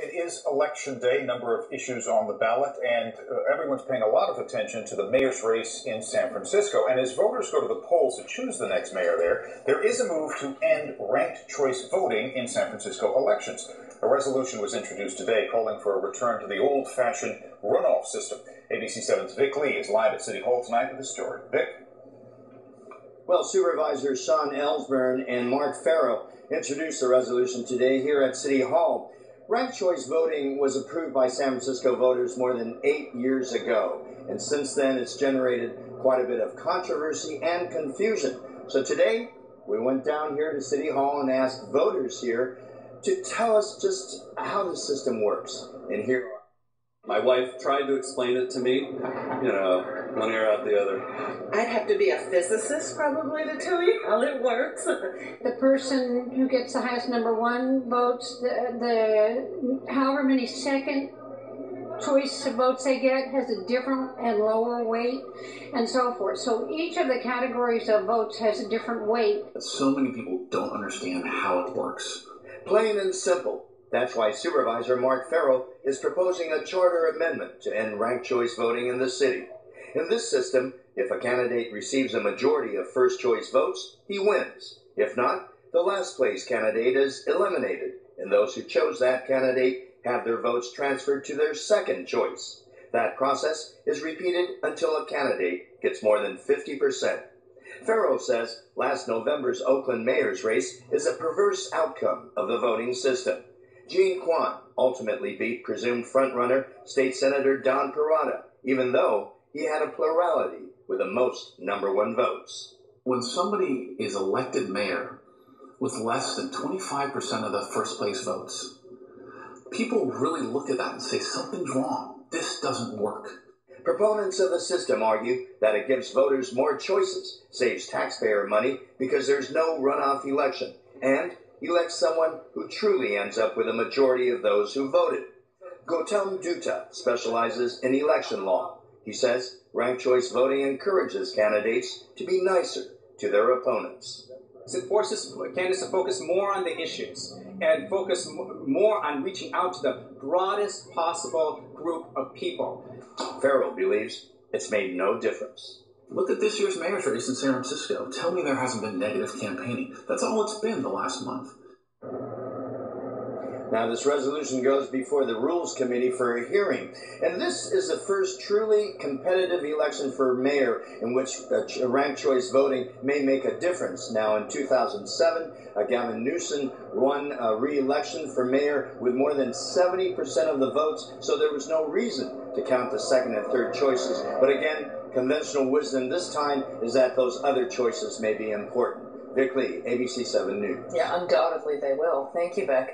It is election day, number of issues on the ballot, and uh, everyone's paying a lot of attention to the mayor's race in San Francisco. And as voters go to the polls to choose the next mayor there, there is a move to end ranked choice voting in San Francisco elections. A resolution was introduced today calling for a return to the old fashioned runoff system. ABC 7's Vic Lee is live at City Hall tonight with the story. Vic? Well, Supervisors Sean Elsbernd and Mark Farrell introduced the resolution today here at City Hall. Ranked choice voting was approved by San Francisco voters more than eight years ago, and since then it's generated quite a bit of controversy and confusion. So today, we went down here to City Hall and asked voters here to tell us just how the system works. And here my wife tried to explain it to me, you know, one ear out the other. I'd have to be a physicist probably to tell you how it works. the person who gets the highest number one votes, the, the however many second choice of votes they get has a different and lower weight and so forth. So each of the categories of votes has a different weight. So many people don't understand how it works. Plain and simple. That's why Supervisor Mark Farrell is proposing a charter amendment to end ranked choice voting in the city. In this system, if a candidate receives a majority of first choice votes, he wins. If not, the last place candidate is eliminated, and those who chose that candidate have their votes transferred to their second choice. That process is repeated until a candidate gets more than 50%. Farrell says last November's Oakland mayor's race is a perverse outcome of the voting system. Jean Quan ultimately beat presumed frontrunner State Senator Don Perata, even though he had a plurality with the most number one votes. When somebody is elected mayor with less than 25% of the first place votes, people really look at that and say something's wrong. This doesn't work. Proponents of the system argue that it gives voters more choices, saves taxpayer money because there's no runoff election, and elect someone who truly ends up with a majority of those who voted. Gautam Dutta specializes in election law. He says ranked choice voting encourages candidates to be nicer to their opponents. It forces candidates to focus more on the issues and focus more on reaching out to the broadest possible group of people. Farrell believes it's made no difference. Look at this year's mayor's race in San Francisco. Tell me there hasn't been negative campaigning. That's all it's been the last month. Now, this resolution goes before the Rules Committee for a hearing. And this is the first truly competitive election for mayor in which uh, ranked choice voting may make a difference. Now, in 2007, uh, Gavin Newsom won a re election for mayor with more than 70% of the votes, so there was no reason to count the second and third choices. But again, conventional wisdom this time is that those other choices may be important. Vic Lee, ABC 7 News. Yeah, undoubtedly they will. Thank you, Beck.